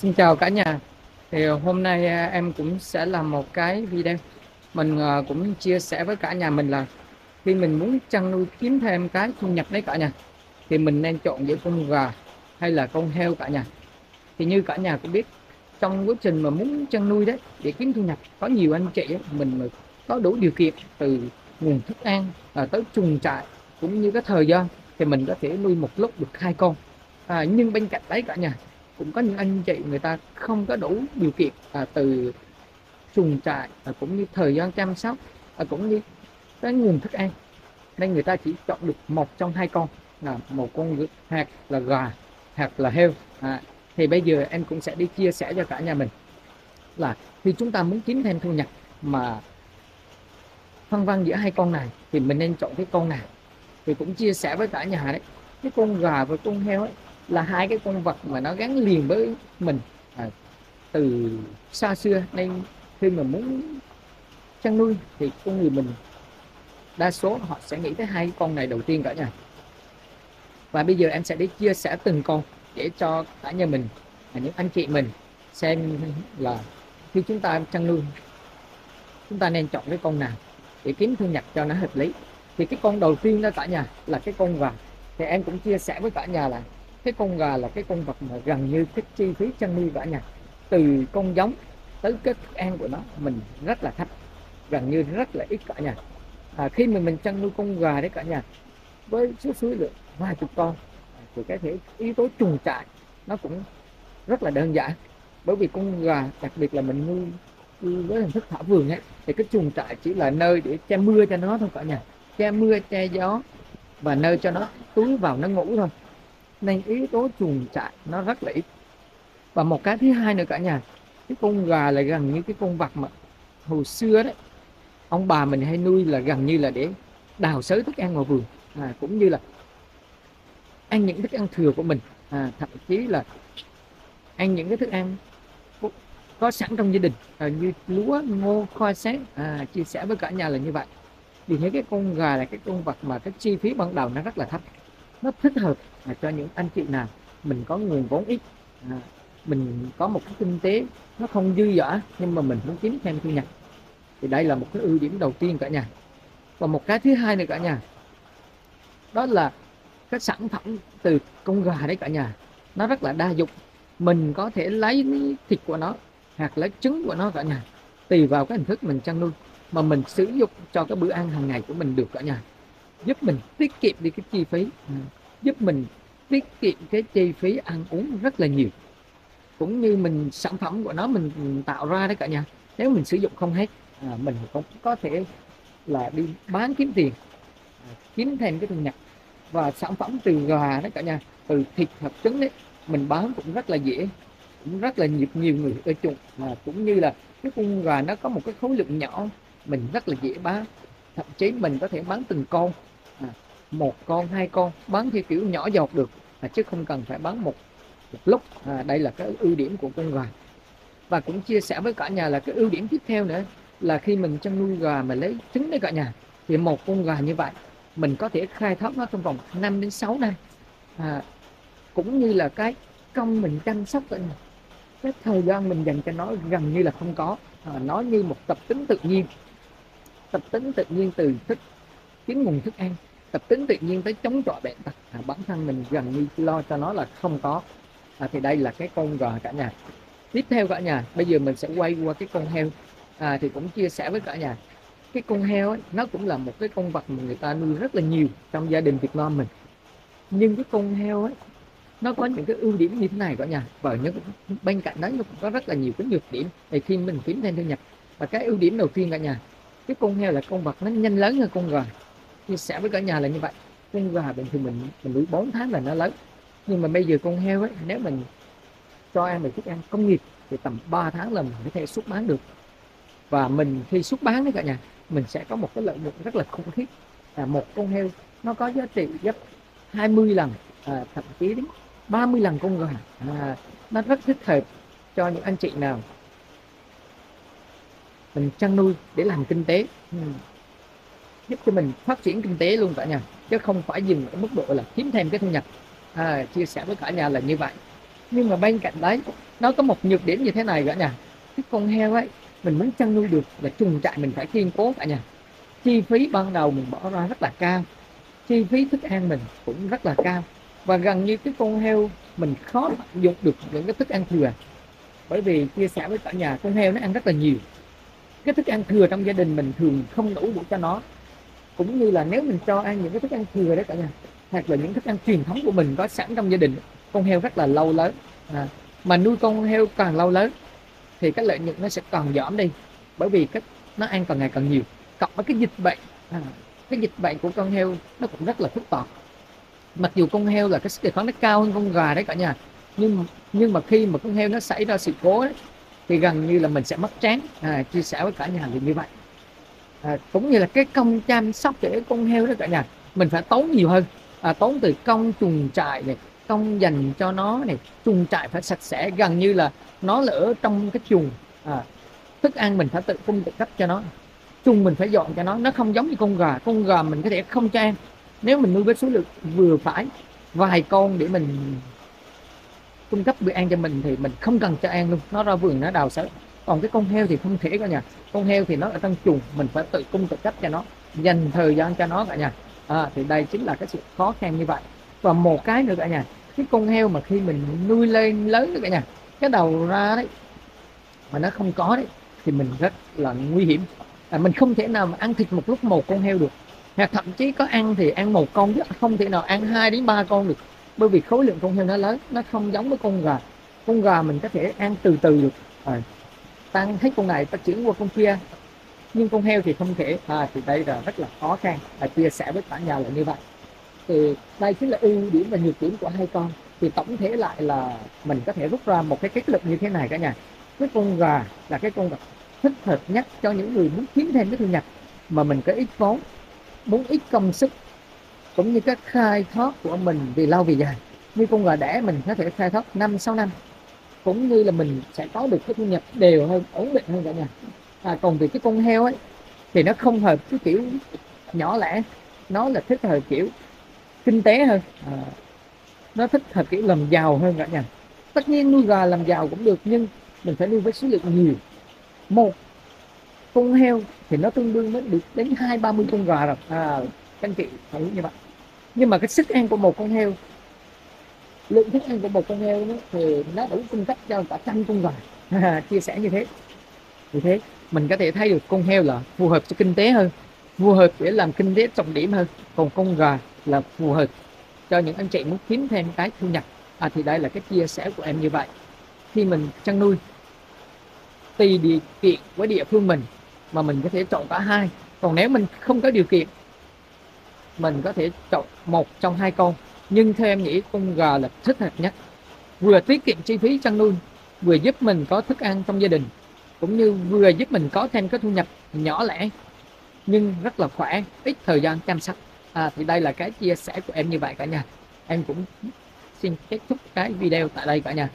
Xin chào cả nhà. Thì hôm nay à, em cũng sẽ làm một cái video. Mình à, cũng chia sẻ với cả nhà mình là khi mình muốn chăn nuôi kiếm thêm cái thu nhập đấy cả nhà thì mình nên chọn giữa con gà hay là con heo cả nhà. Thì như cả nhà cũng biết trong quá trình mà muốn chăn nuôi đấy để kiếm thu nhập có nhiều anh chị ấy, mình có đủ điều kiện từ nguồn thức ăn à, tới chuồng trại cũng như cái thời gian thì mình có thể nuôi một lúc được hai con. À, nhưng bên cạnh đấy cả nhà cũng có những anh chị người ta không có đủ điều kiện à, từ chuồng trại à, cũng như thời gian chăm sóc à, cũng như cái nguồn thức ăn. Nên người ta chỉ chọn được một trong hai con là một con hạt là gà hạt là heo à, thì bây giờ em cũng sẽ đi chia sẻ cho cả nhà mình là khi chúng ta muốn kiếm thêm thu nhập mà phân vân giữa hai con này thì mình nên chọn cái con nào. Thì cũng chia sẻ với cả nhà đấy cái con gà và con heo ấy là hai cái con vật mà nó gắn liền với mình. À, từ xa xưa nên khi mà muốn chăn nuôi thì con người mình đa số họ sẽ nghĩ tới hai con này đầu tiên cả nhà. Và bây giờ em sẽ đi chia sẻ từng con để cho cả nhà mình và những anh chị mình xem là khi chúng ta chăn nuôi chúng ta nên chọn cái con nào để kiếm thu nhập cho nó hợp lý. Thì cái con đầu tiên đó cả nhà là cái con vàng. Thì em cũng chia sẻ với cả nhà là cái con gà là cái con vật mà gần như cái chi phí chăn nuôi cả nhà. Từ con giống tới cái thức ăn của nó mình rất là thấp gần như rất là ít cả nhà. À, khi mà mình chăn nuôi con gà đấy cả nhà với số số lượng vài chục con thì cái thể yếu tố chuồng trại nó cũng rất là đơn giản. Bởi vì con gà đặc biệt là mình nuôi, nuôi với hình thức thả vườn ấy thì cái chuồng trại chỉ là nơi để che mưa cho nó thôi cả nhà. Che mưa che gió và nơi cho nó túi vào nó ngủ thôi nên yếu tố chuồng trại nó rất là ít. Và một cái thứ hai nữa cả nhà cái con gà là gần như cái con vật mà hồi xưa đấy ông bà mình hay nuôi là gần như là để đào sới thức ăn ngoài vườn à, cũng như là ăn những thức ăn thừa của mình. À, thậm chí là ăn những cái thức ăn có sẵn trong gia đình à, như lúa ngô khoai sáng à, chia sẻ với cả nhà là như vậy. Vì những cái con gà là cái con vật mà cái chi phí ban đầu nó rất là thấp nó thích hợp à, cho những anh chị nào mình có nguồn vốn ít à, mình có một cái kinh tế nó không dư dả nhưng mà mình muốn kiếm thêm thu nhập. Thì đây là một cái ưu điểm đầu tiên cả nhà. Và một cái thứ hai nữa cả nhà đó là các sản phẩm từ con gà đấy cả nhà nó rất là đa dụng. Mình có thể lấy thịt của nó hoặc lấy trứng của nó cả nhà tùy vào cái hình thức mình chăn nuôi mà mình sử dụng cho cái bữa ăn hàng ngày của mình được cả nhà giúp mình tiết kiệm đi cái chi phí. Ừ. Giúp mình tiết kiệm cái chi phí ăn uống rất là nhiều. Cũng như mình sản phẩm của nó mình tạo ra đấy cả nhà. Nếu mình sử dụng không hết à, mình cũng có thể là đi bán kiếm tiền à, kiếm thêm cái thu nhập. Và sản phẩm từ gà đấy cả nhà từ thịt hoặc trứng đấy mình bán cũng rất là dễ cũng rất là nhiều nhiều người ưa chuộng. Mà cũng như là cái con gà nó có một cái khối lượng nhỏ mình rất là dễ bán. Thậm chí mình có thể bán từng con à, một con hai con bán theo kiểu nhỏ giọt được à, chứ không cần phải bán một một lúc. À, đây là cái ưu điểm của con gà. Và cũng chia sẻ với cả nhà là cái ưu điểm tiếp theo nữa là khi mình chăn nuôi gà mà lấy trứng đấy cả nhà thì một con gà như vậy mình có thể khai thác nó trong vòng 5 đến 6 năm. À, cũng như là cái công mình chăm sóc cái, cái thời gian mình dành cho nó gần như là không có. À, nó như một tập tính tự nhiên. Tập tính tự nhiên từ thức kiếm nguồn thức ăn tập tính tự nhiên tới chống chọi bệnh tật. À, bản thân mình gần như lo cho nó là không có. À, thì đây là cái con gà cả nhà. Tiếp theo cả nhà bây giờ mình sẽ quay qua cái con heo. À, thì cũng chia sẻ với cả nhà. Cái con heo ấy, nó cũng là một cái con vật mà người ta nuôi rất là nhiều trong gia đình Việt Nam mình. Nhưng cái con heo ấy nó có những cái ưu điểm như thế này cả nhà. Và những bên cạnh đó nó cũng có rất là nhiều cái nhược điểm. Để khi mình kiếm thêm thu nhập. Và cái ưu điểm đầu tiên cả nhà cái con heo là con vật nó nhanh lớn hơn con gà chia sẻ với cả nhà là như vậy. Con gà bình thường mình mình nuôi 4 tháng là nó lớn. Nhưng mà bây giờ con heo ấy nếu mình cho ăn được thức ăn công nghiệp thì tầm 3 tháng là mình có thể xuất bán được. Và mình khi xuất bán đấy cả nhà mình sẽ có một cái lợi nhuận rất là khủng khiếp. Là một con heo nó có giá trị gấp 20 lần à, thậm chí đến 30 lần con gà. À, nó rất thích hợp cho những anh chị nào mình chăn nuôi để làm kinh tế. Ừ giúp cho mình phát triển kinh tế luôn cả nhà chứ không phải dừng ở mức độ là kiếm thêm cái thu nhập. À, chia sẻ với cả nhà là như vậy. Nhưng mà bên cạnh đấy nó có một nhược điểm như thế này cả nhà. Cái con heo ấy mình muốn chăn nuôi được là chuồng trại mình phải kiên cố cả nhà. Chi phí ban đầu mình bỏ ra rất là cao chi phí thức ăn mình cũng rất là cao. Và gần như cái con heo mình khó dụng được những cái thức ăn thừa. Bởi vì chia sẻ với cả nhà con heo nó ăn rất là nhiều. Cái thức ăn thừa trong gia đình mình thường không đủ đủ cho nó cũng như là nếu mình cho ăn những cái thức ăn thừa đấy cả nhà hoặc là những thức ăn truyền thống của mình có sẵn trong gia đình con heo rất là lâu lớn. À, mà nuôi con heo càng lâu lớn thì cái lợi nhuận nó sẽ càng giảm đi bởi vì cái nó ăn càng ngày càng nhiều. Cộng với cái dịch bệnh à, cái dịch bệnh của con heo nó cũng rất là phức tạp. Mặc dù con heo là cái sức đề kháng nó cao hơn con gà đấy cả nhà nhưng nhưng mà khi mà con heo nó xảy ra sự cố ấy, thì gần như là mình sẽ mất tráng. À, chia sẻ với cả nhà thì như vậy à, cũng như là cái công chăm sóc cái con heo đó cả nhà mình phải tốn nhiều hơn. À, tốn từ công chuồng trại này công dành cho nó này chuồng trại phải sạch sẽ gần như là nó là ở trong cái chuồng. À, thức ăn mình phải tự cung tự cấp cho nó chuồng mình phải dọn cho nó nó không giống như con gà. Con gà mình có thể không cho ăn nếu mình nuôi với số lượng vừa phải vài con để mình cung cấp bữa ăn cho mình thì mình không cần cho ăn luôn nó ra vườn nó đào sới còn cái con heo thì không thể cả nhà. Con heo thì nó ở trong chuồng mình phải tự cung tự cấp cho nó dành thời gian cho nó cả nhà. À, thì đây chính là cái sự khó khăn như vậy. Và một cái nữa cả nhà cái con heo mà khi mình nuôi lên lớn cả nhà cái đầu ra đấy mà nó không có đấy thì mình rất là nguy hiểm. À, mình không thể nào mà ăn thịt một lúc một con heo được. Hoặc thậm chí có ăn thì ăn một con chứ không thể nào ăn hai đến ba con được. Bởi vì khối lượng con heo nó lớn nó không giống với con gà. Con gà mình có thể ăn từ từ được. À, tăng hết con này ta chuyển qua con kia. Nhưng con heo thì không thể. À, thì đây là rất là khó khăn. À, chia sẻ với cả nhà là như vậy. Thì đây chính là ưu điểm và nhược điểm của hai con. Thì tổng thể lại là mình có thể rút ra một cái kết luận như thế này cả nhà. Cái con gà là cái con vật thích hợp nhất cho những người muốn kiếm thêm cái thu nhập mà mình có ít vốn muốn ít công sức cũng như các khai thác của mình vì lâu vì dài. Như con gà đẻ mình có thể khai thác 5 6 năm cũng như là mình sẽ có được cái thu nhập đều hơn ổn định hơn cả nhà. À, còn về cái con heo ấy thì nó không hợp cái kiểu nhỏ lẻ. Nó là thích hợp kiểu kinh tế hơn. À, nó thích hợp kiểu làm giàu hơn cả nhà. Tất nhiên nuôi gà làm giàu cũng được nhưng mình phải nuôi với số lượng nhiều. Một con heo thì nó tương đương với được đến hai ba mươi con gà rồi. À, các anh chị phải như vậy. Nhưng mà cái sức ăn của một con heo lượng thức ăn của một con heo thì nó đủ cung cấp cho cả trăm con gà chia sẻ như thế. Như thế, mình có thể thấy được con heo là phù hợp cho kinh tế hơn, phù hợp để làm kinh tế trọng điểm hơn. Còn con gà là phù hợp cho những anh chị muốn kiếm thêm cái thu nhập. À thì đây là cái chia sẻ của em như vậy. Khi mình chăn nuôi, tùy điều kiện với địa phương mình mà mình có thể chọn cả hai. Còn nếu mình không có điều kiện, mình có thể chọn một trong hai con nhưng theo em nghĩ con gà là thích hợp nhất. Vừa tiết kiệm chi phí chăn nuôi vừa giúp mình có thức ăn trong gia đình cũng như vừa giúp mình có thêm cái thu nhập nhỏ lẻ nhưng rất là khỏe ít thời gian chăm sóc. À, thì đây là cái chia sẻ của em như vậy cả nhà. Em cũng xin kết thúc cái video tại đây cả nhà.